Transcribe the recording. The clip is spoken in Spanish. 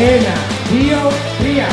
Buena, tío, tría.